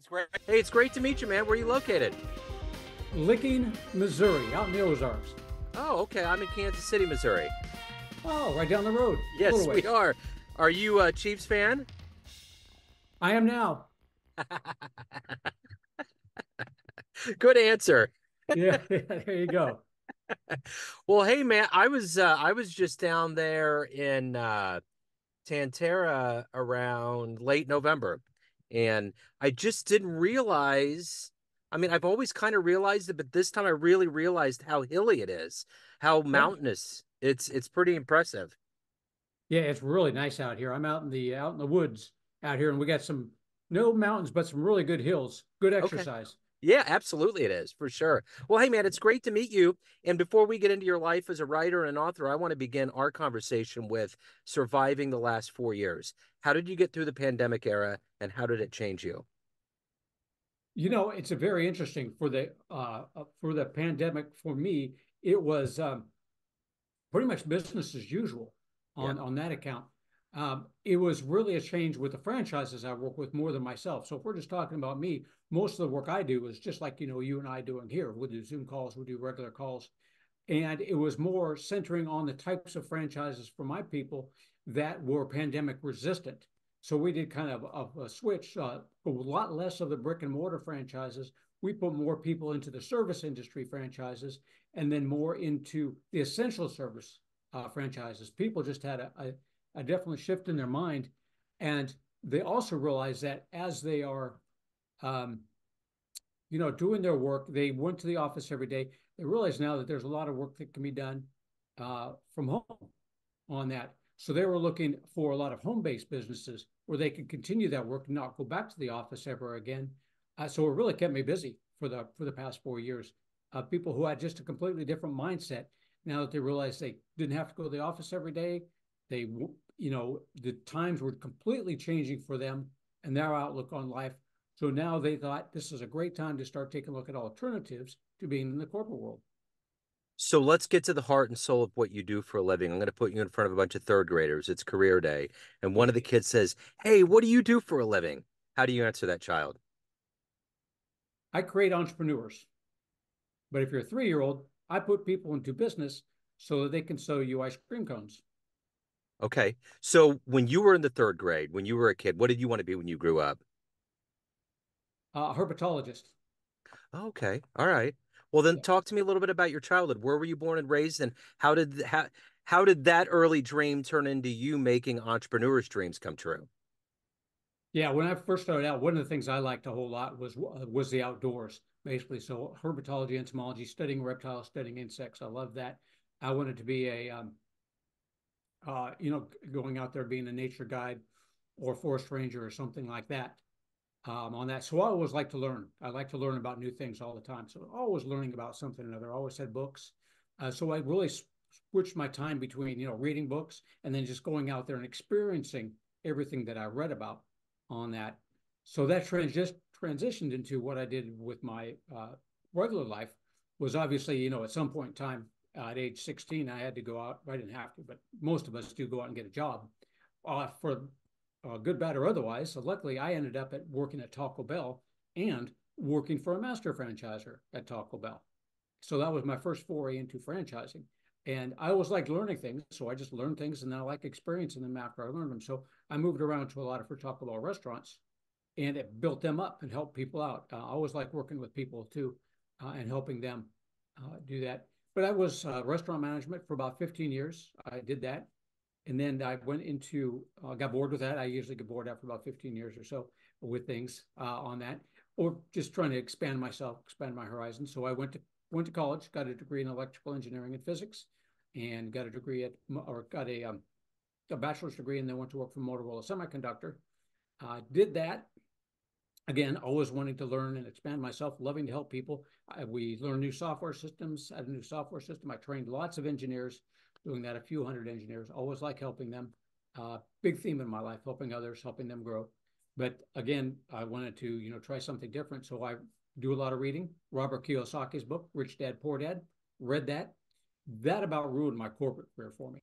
It's great. Hey, it's great to meet you, man. Where are you located? Licking, Missouri, out in the Ozarks. Oh, okay. I'm in Kansas City, Missouri. Oh, right down the road. Yes, we are. Are you a Chiefs fan? I am now. Good answer. yeah, there you go. well, hey man, I was uh, I was just down there in uh, Tan-Tar-A around late November, and I just didn't realize. I mean, I've always kind of realized it, but this time I really realized how hilly it is, how mountainous. It's it's pretty impressive. Yeah, it's really nice out here. I'm out in the out in the woods out here, and we got some no mountains, but some really good hills. Good exercise. Okay. Yeah, absolutely it is, for sure. Well, hey man, it's great to meet you. And before we get into your life as a writer and author, I want to begin our conversation with surviving the last 4 years. How did you get through the pandemic era and how did it change you? You know, it's a very interesting for the uh, uh for the pandemic for me, it was um, pretty much business as usual on yeah. on that account. Um, it was really a change with the franchises I work with more than myself. So if we're just talking about me, most of the work I do is just like you know you and I doing here. We do Zoom calls, we do regular calls, and it was more centering on the types of franchises for my people that were pandemic resistant. So we did kind of, a switch, uh, a lot less of the brick and mortar franchises. We put more people into the service industry franchises, and then more into the essential service uh, franchises. People just had a, a a definitely shift in their mind. And they also realize that as they are, um, you know, doing their work, they went to the office every day. They realize now that there's a lot of work that can be done uh, from home on that. So they were looking for a lot of home-based businesses where they could continue that work and not go back to the office ever again. Uh, so it really kept me busy for the for the past four years. Uh, people who had just a completely different mindset now that they realized they didn't have to go to the office every day, they, you know, the times were completely changing for them and their outlook on life. So now they thought this is a great time to start taking a look at alternatives to being in the corporate world. So let's get to the heart and soul of what you do for a living. I'm going to put you in front of a bunch of third graders. It's career day. And one of the kids says, Hey, what do you do for a living? How do you answer that child? I create entrepreneurs. But if you're a three year old, I put people into business so that they can sell you ice cream cones. Okay. So when you were in the third grade, when you were a kid, what did you want to be when you grew up? Uh, herpetologist. Okay. All right. Well, then yeah. talk to me a little bit about your childhood. Where were you born and raised, and how did how how did that early dream turn into you making entrepreneurs' dreams come true? Yeah, when I first started out, one of the things I liked a whole lot was was the outdoors, basically. So herpetology, entomology, studying reptiles, studying insects. I love that. I wanted to be a um, uh, you know, going out there being a nature guide or forest ranger or something like that um, on that. So I always like to learn. I like to learn about new things all the time. So always learning about something or another. I always had books. Uh, so I really switched my time between, you know, reading books and then just going out there and experiencing everything that I read about on that. So that trans- just transitioned into what I did with my uh, regular life was obviously, you know, at some point in time, uh, at age 16, I had to go out. I didn't have to, but most of us do go out and get a job uh, for uh, good, bad, or otherwise. So luckily, I ended up at working at Taco Bell and working for a master franchisor at Taco Bell. So that was my first foray into franchising. And I always liked learning things. So I just learned things and then I like experiencing them after I learned them. So I moved around to a lot of for Taco Bell restaurants and it built them up and helped people out. Uh, I always like working with people too uh, and helping them uh, do that. But I was uh, restaurant management for about 15 years. I did that. And then I went into, uh, got bored with that. I usually get bored after about 15 years or so with things uh, on that, or just trying to expand myself, expand my horizon. So I went to went to college, got a degree in electrical engineering and physics, and got a degree at, or got a, um, a bachelor's degree, and then went to work for Motorola Semiconductor. Uh, did that again, always wanting to learn and expand myself, loving to help people. I, we learn new software systems. At a new software system, I trained lots of engineers, doing that a few hundred engineers. Always like helping them. Uh, big theme in my life, helping others, helping them grow. But again, I wanted to you know try something different, so I do a lot of reading. Robert Kiyosaki's book, Rich Dad Poor Dad, read that. That about ruined my corporate career for me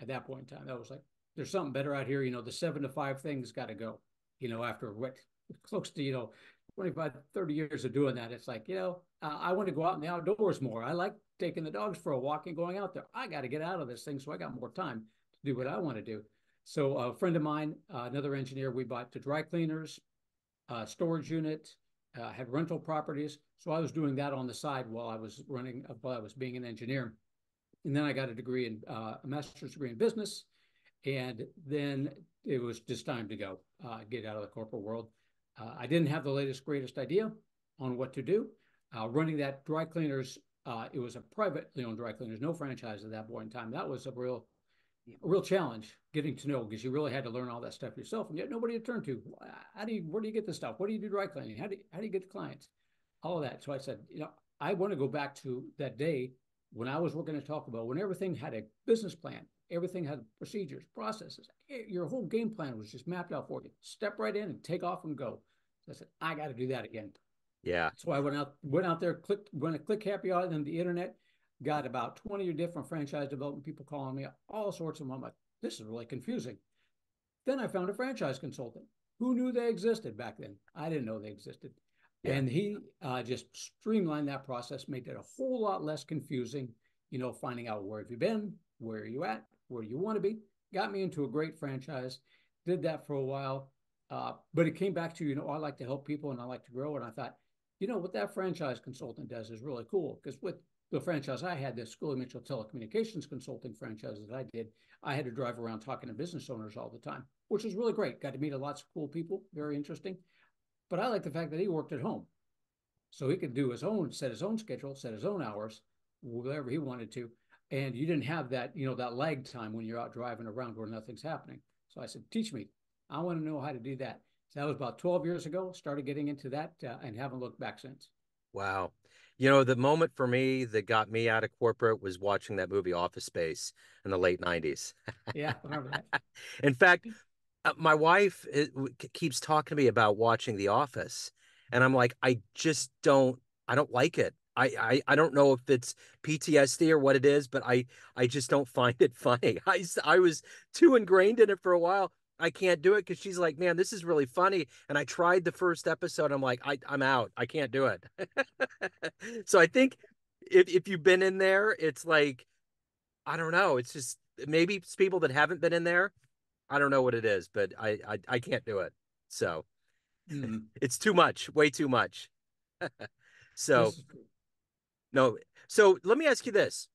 at that point in time. That was like, there's something better out here. You know, the seven to five things got to go. You know, after what close to you know 25, 30 years of doing that, it's like, you know, uh, I want to go out in the outdoors more. I like taking the dogs for a walk and going out there. I got to get out of this thing. So I got more time to do what I want to do. So a friend of mine, uh, another engineer, we bought the dry cleaners, uh, storage unit, uh, had rental properties. So I was doing that on the side while I was running, uh, while I was being an engineer. And then I got a degree in uh, a master's degree in business. And then it was just time to go, uh, get out of the corporate world. Uh, I didn't have the latest, greatest idea on what to do. Uh, running that dry cleaners, uh, it was a privately owned dry cleaners, no franchise at that point in time. That was a real, a real challenge getting to know because you really had to learn all that stuff yourself, and yet nobody to turn to. How do you, where do you get the stuff? What do you do dry cleaning? How do you, how do you get the clients? All of that. So I said, you know, I want to go back to that day when I was working at Taco Bell, when everything had a business plan, everything had procedures, processes. Your whole game plan was just mapped out for you. Step right in and take off and go. I said, I got to do that again. Yeah. So I went out, went out there, clicked, went to click happy on the internet, got about 20 different franchise development people calling me, all sorts of them. I'm like, this is really confusing. Then I found a franchise consultant who knew they existed back then. I didn't know they existed. Yeah. And he uh, just streamlined that process, made it a whole lot less confusing. You know, finding out where have you been, where are you at, where do you want to be. Got me into a great franchise. Did that for a while, uh, but it came back to you know I like to help people and I like to grow. And I thought, you know, what that franchise consultant does is really cool because with the franchise I had, the Schooley Mitchell Telecommunications Consulting franchise that I did, I had to drive around talking to business owners all the time, which was really great. Got to meet a lots of cool people, very interesting. But I like the fact that he worked at home. So he could do his own, set his own schedule, set his own hours, whatever he wanted to. And you didn't have that, you know, that lag time when you're out driving around where nothing's happening. So I said, teach me. I want to know how to do that. So that was about 12 years ago. Started getting into that uh, and haven't looked back since. Wow. You know, the moment for me that got me out of corporate was watching that movie Office Space in the late 90s. yeah, remember that. in fact, uh, my wife it, keeps talking to me about watching The Office, and I'm like, I just don't, I don't like it. I, I, I don't know if it's PTSD or what it is, but I, I just don't find it funny. I, I was too ingrained in it for a while. I can't do it because she's like, man, this is really funny. And I tried the first episode. I'm like, I, I'm out. I can't do it. so I think if, if you've been in there, it's like, I don't know. It's just maybe it's people that haven't been in there. I don't know what it is, but I, I, I can't do it. So mm. it's too much, way too much. so no. So let me ask you this.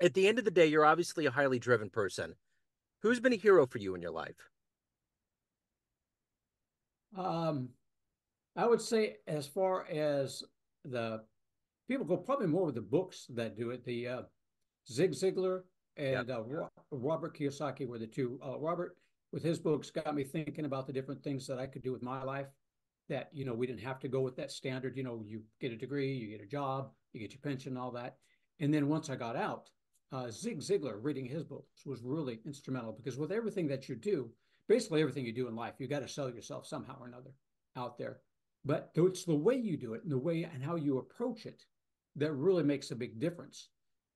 At the end of the day, you're obviously a highly driven person. Who's been a hero for you in your life? Um, I would say as far as the people go, probably more with the books that do it. The uh, Zig Ziglar and yep. uh, Robert Kiyosaki were the two. Uh, Robert, with his books, got me thinking about the different things that I could do with my life. That you know, we didn't have to go with that standard. You know, you get a degree, you get a job, you get your pension, all that. And then once I got out, uh, Zig Ziglar reading his books was really instrumental because with everything that you do, basically everything you do in life, you got to sell yourself somehow or another out there. But it's the way you do it and the way and how you approach it that really makes a big difference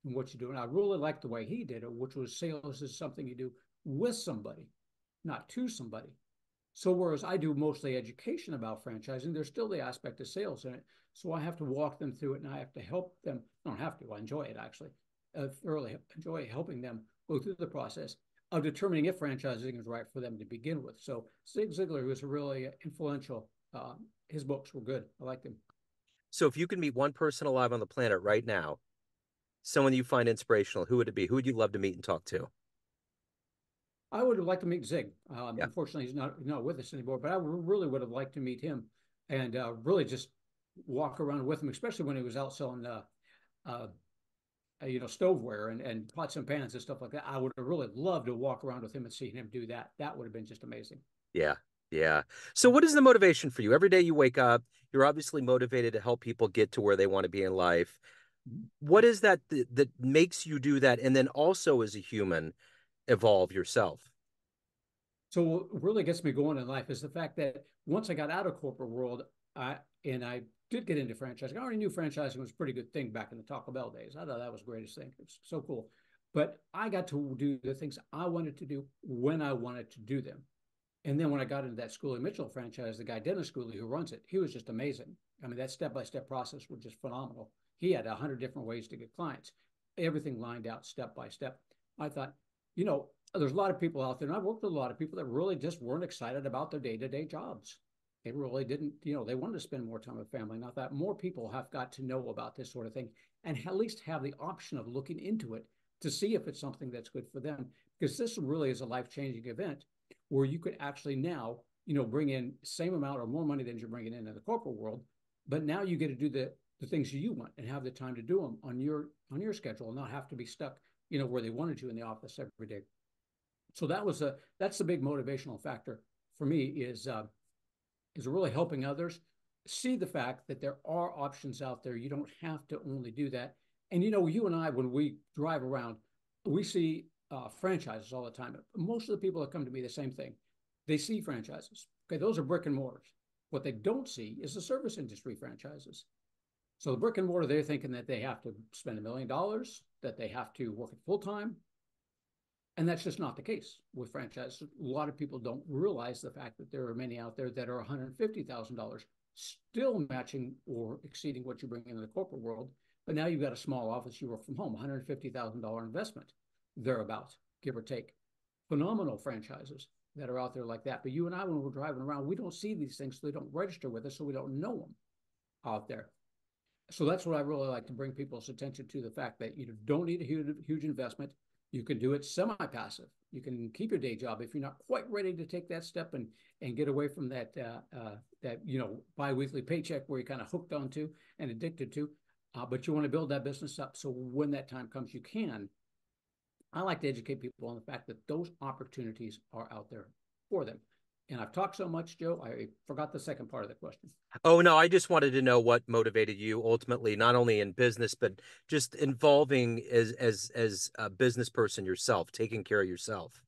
in what you do. And I really like the way he did it, which was sales is something you do with somebody, not to somebody. So whereas I do mostly education about franchising, there's still the aspect of sales in it. So I have to walk them through it and I have to help them. I don't have to, I enjoy it actually uh, thoroughly enjoy helping them go through the process of determining if franchising is right for them to begin with. So Zig Ziglar was really influential. Uh, his books were good. I liked him. So if you could meet one person alive on the planet right now, someone you find inspirational, who would it be? Who would you love to meet and talk to? I would have liked to meet Zig. Um, yeah. Unfortunately, he's not not with us anymore. But I really would have liked to meet him and uh, really just walk around with him, especially when he was out selling uh, uh, Uh, you know, stoveware and, and pots and pans and stuff like that. I would have really loved to walk around with him and see him do that. That would have been just amazing. Yeah. Yeah. So what is the motivation for you? Every day you wake up, you're obviously motivated to help people get to where they want to be in life. What is that th- that makes you do that? And then also as a human, evolve yourself? So what really gets me going in life is the fact that once I got out of corporate world, I and I did get into franchising. I already knew franchising was a pretty good thing back in the Taco Bell days. I thought that was the greatest thing. It's so cool. But I got to do the things I wanted to do when I wanted to do them. And then when I got into that Schooley Mitchell franchise, the guy Dennis Schooley who runs it, he was just amazing. I mean, that step by step process was just phenomenal. He had a hundred different ways to get clients, everything lined out step by step. I thought, you know, there's a lot of people out there, and I've worked with a lot of people that really just weren't excited about their day to day jobs. They really didn't, you know, they wanted to spend more time with family. I thought more people have got to know about this sort of thing and at least have the option of looking into it to see if it's something that's good for them. Because this really is a life changing event where you could actually now, you know, bring in same amount or more money than you're bringing in in the corporate world, but now you get to do the the things you want and have the time to do them on your on your schedule and not have to be stuck, you know, where they wanted you in the office every day. So that was a that's the big motivational factor for me is uh, is really helping others see the fact that there are options out there. You don't have to only do that. And you know, you and I, when we drive around, we see uh, franchises all the time. Most of the people that come to me, the same thing. They see franchises. Okay, those are brick and mortars. What they don't see is the service industry franchises. So the brick and mortar, they're thinking that they have to spend a million dollars, that they have to work full time, and that's just not the case with franchises. A lot of people don't realize the fact that there are many out there that are $150,000 still matching or exceeding what you bring into the corporate world. But now you've got a small office, you work from home, $150,000 investment, thereabouts, give or take. Phenomenal franchises that are out there like that. But you and I, when we're driving around, we don't see these things, so they don't register with us, so we don't know them out there. So that's what I really like to bring people's attention to the fact that you don't need a huge, huge investment. You can do it semi-passive. You can keep your day job if you're not quite ready to take that step and and get away from that uh, uh, that you know biweekly paycheck where you're kind of hooked onto and addicted to. Uh, but you want to build that business up so when that time comes, you can. I like to educate people on the fact that those opportunities are out there for them. And I've talked so much, Joe, I forgot the second part of the question. Oh, no, I just wanted to know what motivated you ultimately, not only in business, but just involving as as as a business person yourself, taking care of yourself.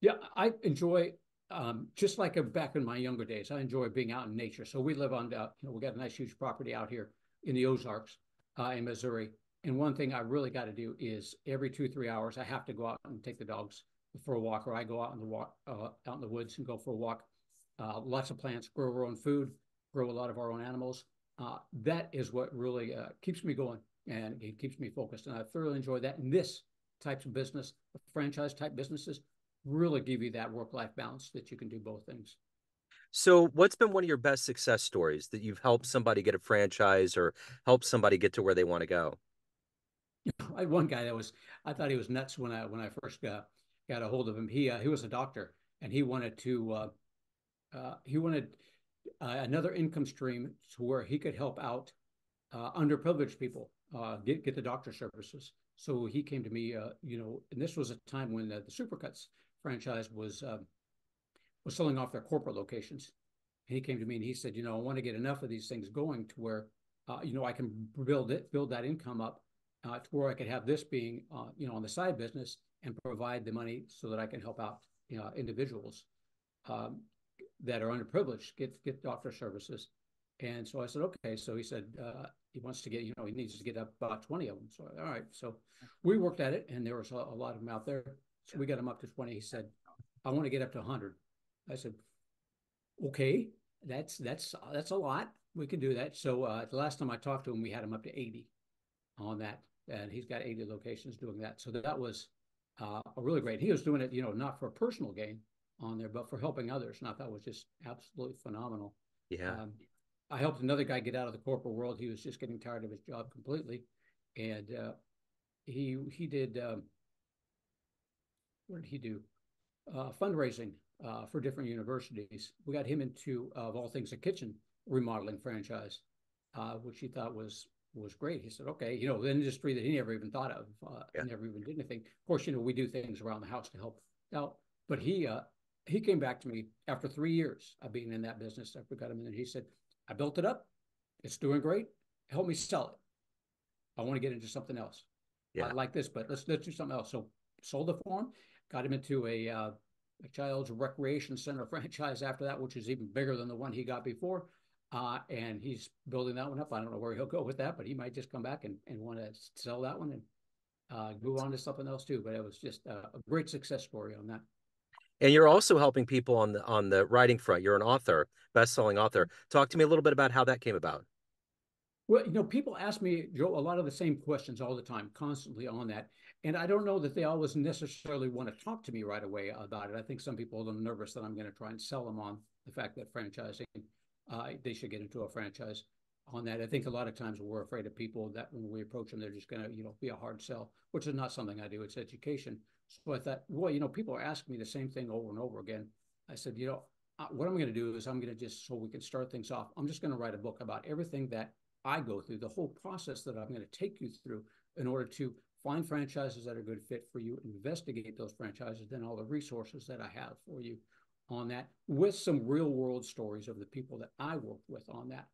Yeah, I enjoy um, just like back in my younger days, I enjoy being out in nature. So we live on, uh, you know, we got a nice huge property out here in the Ozarks uh, in Missouri. And one thing I really got to do is every two, three hours, I have to go out and take the dogs for a walk, or I go out in the walk uh, out in the woods and go for a walk. Uh, lots of plants, grow our own food, grow a lot of our own animals. Uh, that is what really uh, keeps me going and it keeps me focused. And I thoroughly enjoy that. And this types of business, franchise type businesses, really give you that work life balance that you can do both things. So, what's been one of your best success stories that you've helped somebody get a franchise or helped somebody get to where they want to go? I had one guy that was I thought he was nuts when I when I first got got a hold of him. He uh, he was a doctor and he wanted to uh, uh, he wanted uh, another income stream to where he could help out uh, underprivileged people uh, get get the doctor services. So he came to me, you know, and this was a time when the Supercuts franchise was was selling off their corporate locations. And he came to me and he said, you know, I want to get enough of these things going to where, you know, I can build it, build that income up to where I could have this being, you know, on the side business and provide the money so that I can help out you know, individuals um, that are underprivileged get get doctor services. And so I said, okay. So he said uh, he wants to get, you know, he needs to get up about 20 of them. So all right. So we worked at it, and there was a, a lot of them out there. So we got him up to 20. He said, I want to get up to 100. I said, okay, that's that's that's a lot. We can do that. So uh, the last time I talked to him, we had him up to 80 on that, and he's got 80 locations doing that. So that was uh, really great. He was doing it, you know, not for personal gain on there, but for helping others. And I thought was just absolutely phenomenal. Yeah. Um, I helped another guy get out of the corporate world. He was just getting tired of his job completely, and uh, he he did. Um, what did he do? Uh, fundraising uh, for different universities. We got him into, of all things, a kitchen remodeling franchise, uh, which he thought was was great. He said, okay, you know, the industry that he never even thought of, uh, yeah. never even did anything. Of course, you know, we do things around the house to help out. But he uh, he came back to me after three years of being in that business. I forgot him, and he said, I built it up. It's doing great. Help me sell it. I want to get into something else. Yeah. I like this, but let's let's do something else. So sold the farm. Got him into a uh, a child's recreation center franchise after that, which is even bigger than the one he got before. Uh, and he's building that one up. I don't know where he'll go with that, but he might just come back and, and want to sell that one and uh, move on to something else too. But it was just a great success story on that. And you're also helping people on the on the writing front. You're an author, best-selling author. Talk to me a little bit about how that came about. Well, you know, people ask me, Joe, a lot of the same questions all the time, constantly on that. And I don't know that they always necessarily want to talk to me right away about it. I think some people are nervous that I'm going to try and sell them on the fact that franchising, uh, they should get into a franchise on that. I think a lot of times we're afraid of people that when we approach them, they're just going to, you know, be a hard sell, which is not something I do. It's education. So I thought, well, you know, people are asking me the same thing over and over again. I said, you know, what I'm going to do is I'm going to just, so we can start things off, I'm just going to write a book about everything that I go through, the whole process that I'm going to take you through in order to find franchises that are a good fit for you, investigate those franchises, then all the resources that I have for you on that with some real world stories of the people that I work with on that.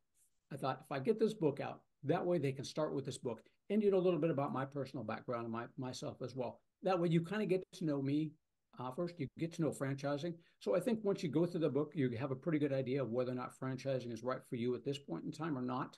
I thought if I get this book out, that way they can start with this book and you know a little bit about my personal background and my myself as well. That way you kind of get to know me uh, first. You get to know franchising. So I think once you go through the book, you have a pretty good idea of whether or not franchising is right for you at this point in time or not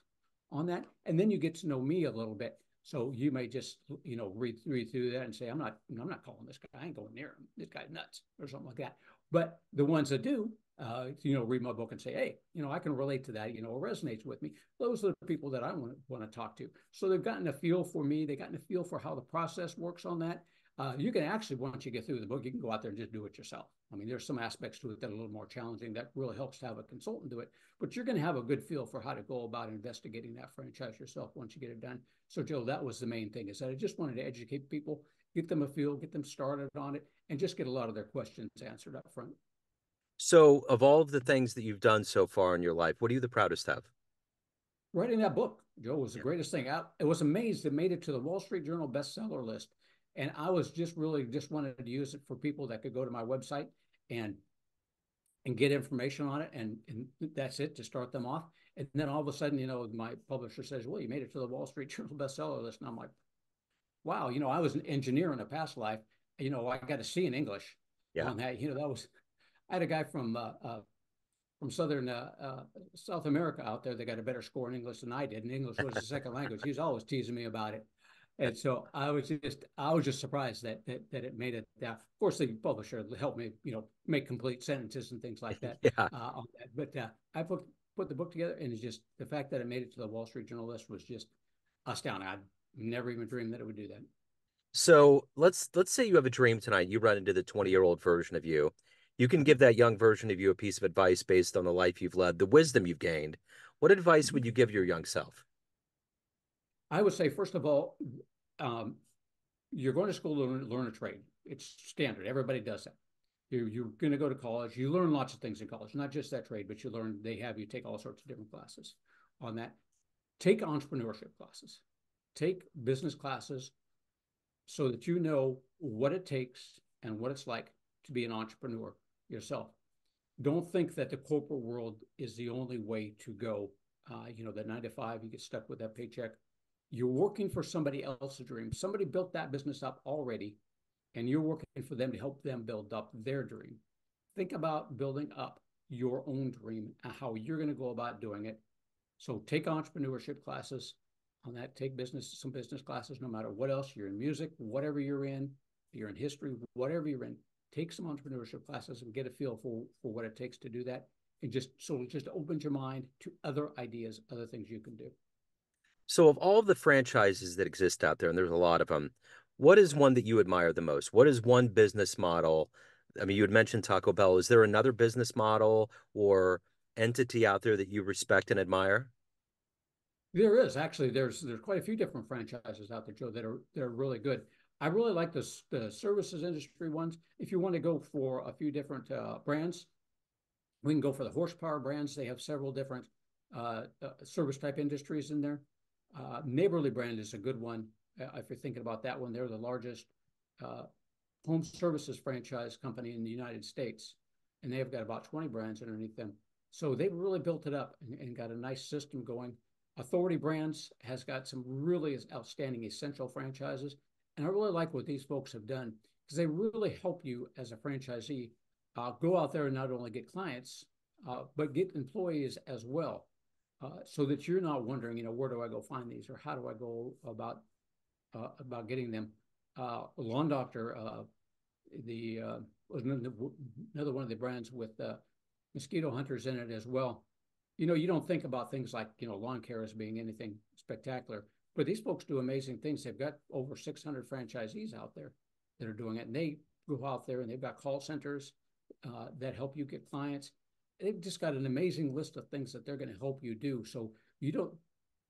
on that. And then you get to know me a little bit. So you may just, you know, read, read through that and say, I'm not, I'm not calling this guy. I ain't going near him. This guy's nuts or something like that. But the ones that do, uh, you know, read my book and say, hey, you know, I can relate to that, you know, it resonates with me. Those are the people that I want to want to talk to. So they've gotten a feel for me. They've gotten a feel for how the process works on that. Uh, you can actually, once you get through the book, you can go out there and just do it yourself. I mean, there's some aspects to it that are a little more challenging that really helps to have a consultant do it, but you're going to have a good feel for how to go about investigating that franchise yourself once you get it done. So, Joe, that was the main thing is that I just wanted to educate people, get them a feel, get them started on it, and just get a lot of their questions answered up front. So, of all of the things that you've done so far in your life, what are you the proudest of? Writing that book, Joe, was the greatest thing. I, I was amazed it made it to the Wall Street Journal bestseller list. And I was just really just wanted to use it for people that could go to my website and and get information on it, and, and that's it to start them off. And then all of a sudden, you know, my publisher says, "Well, you made it to the Wall Street Journal bestseller list," and I'm like, "Wow, you know, I was an engineer in a past life. You know, I got a C in English yeah. on that. You know, that was I had a guy from uh, uh, from southern uh, uh, South America out there that got a better score in English than I did, and English was a second language. He was always teasing me about it, and so I was just I was just surprised that that, that it made it. Uh, of course, the publisher helped me, you know, make complete sentences and things like that. yeah. Uh, on that. But uh, I put put the book together, and it's just the fact that it made it to the Wall Street Journal list was just astounding. I'd never even dreamed that it would do that. So let's let's say you have a dream tonight. You run into the twenty year old version of you, you can give that young version of you a piece of advice based on the life you've led, the wisdom you've gained. What advice would you give your young self? I would say, first of all, um, you're going to school to learn, learn, a trade. It's standard. Everybody does that. You're, you're going to go to college. You learn lots of things in college, not just that trade, but you learn, they have you take all sorts of different classes on that. Take entrepreneurship classes, take business classes so that you know what it takes and what it's like to be an entrepreneur yourself. Don't think that the corporate world is the only way to go. Uh, you know, that nine to five, you get stuck with that paycheck. You're working for somebody else's dream. Somebody built that business up already, and you're working for them to help them build up their dream. Think about building up your own dream and how you're going to go about doing it. So take entrepreneurship classes on that. Take business, some business classes, no matter what else you're in music, whatever you're in, you're in history, whatever you're in take some entrepreneurship classes and get a feel for, for what it takes to do that. And just so it just opens your mind to other ideas, other things you can do. So, of all the franchises that exist out there, and there's a lot of them, what is one that you admire the most? What is one business model? I mean, you had mentioned Taco Bell. Is there another business model or entity out there that you respect and admire? There is actually. There's there's quite a few different franchises out there, Joe, that are that are really good. I really like the, the services industry ones. If you want to go for a few different uh, brands, we can go for the horsepower brands. They have several different uh, uh, service type industries in there. Uh, Neighborly brand is a good one. Uh, if you're thinking about that one, they're the largest uh, home services franchise company in the United States, and they have got about 20 brands underneath them. So they've really built it up and, and got a nice system going. Authority Brands has got some really outstanding essential franchises and I really like what these folks have done because they really help you as a franchisee uh, go out there and not only get clients, uh, but get employees as well. Uh, so that you're not wondering, you know, where do I go find these or how do I go about uh, about getting them? Uh, Lawn Doctor, uh, the was another one of the brands with mosquito hunters in it as well. You know, you don't think about things like, you know, lawn care as being anything spectacular, but these folks do amazing things. They've got over 600 franchisees out there that are doing it. And they go out there and they've got call centers uh, that help you get clients. They've just got an amazing list of things that they're going to help you do. So you don't,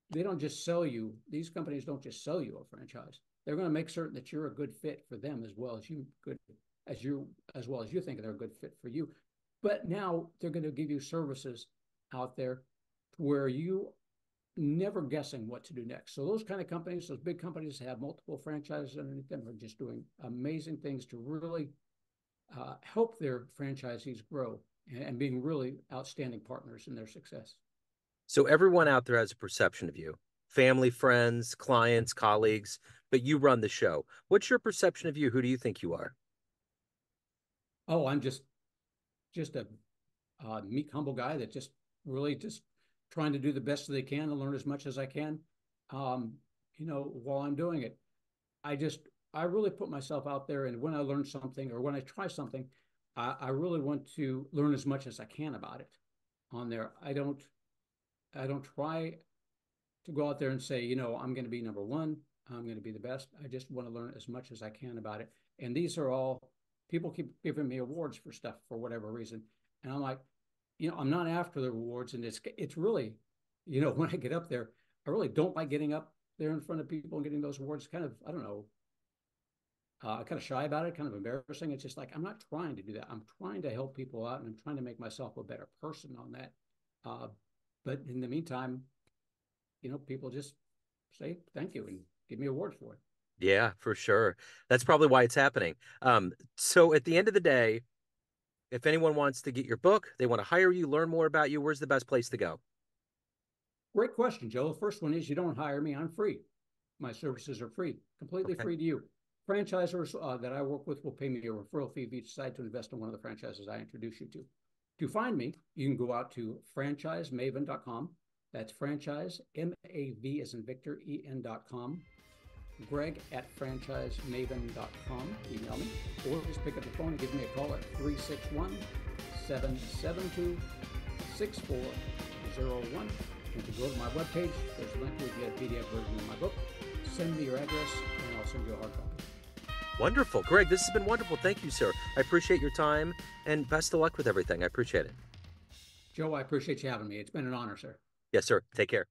they don't just sell you, these companies don't just sell you a franchise. They're going to make certain that you're a good fit for them as well as you good as you as well as you think they're a good fit for you. But now they're going to give you services out there where you never guessing what to do next. So those kind of companies, those big companies have multiple franchises underneath them are just doing amazing things to really uh, help their franchisees grow and, and being really outstanding partners in their success. So everyone out there has a perception of you, family, friends, clients, colleagues, but you run the show. What's your perception of you? Who do you think you are? Oh, I'm just just a uh, meek, humble guy that just really just trying to do the best they can and learn as much as I can. Um, you know, while I'm doing it, I just I really put myself out there, and when I learn something or when I try something, I, I really want to learn as much as I can about it. On there, I don't I don't try to go out there and say, you know, I'm going to be number one. I'm going to be the best. I just want to learn as much as I can about it. And these are all people keep giving me awards for stuff for whatever reason. And I'm like, you know, I'm not after the awards. And it's, it's really, you know, when I get up there, I really don't like getting up there in front of people and getting those awards. Kind of, I don't know, uh, kind of shy about it, kind of embarrassing. It's just like, I'm not trying to do that. I'm trying to help people out and I'm trying to make myself a better person on that. Uh, but in the meantime, you know, people just say thank you and give me awards for it. Yeah, for sure. That's probably why it's happening. Um, so at the end of the day, if anyone wants to get your book, they want to hire you, learn more about you, where's the best place to go? Great question, Joe. The first one is you don't hire me, I'm free. My services are free, completely okay. free to you. Franchisors uh, that I work with will pay me a referral fee if you decide to invest in one of the franchises I introduce you to. To find me, you can go out to franchisemaven.com. That's franchise, M A V as in Victor, E N.com greg at franchisemaven.com. Email me or just pick up the phone and give me a call at 361 772 6401. And to go to my webpage, there's a link where you get a PDF version of my book. Send me your address and I'll send you a hard copy. Wonderful. Greg, this has been wonderful. Thank you, sir. I appreciate your time and best of luck with everything. I appreciate it. Joe, I appreciate you having me. It's been an honor, sir. Yes, sir. Take care.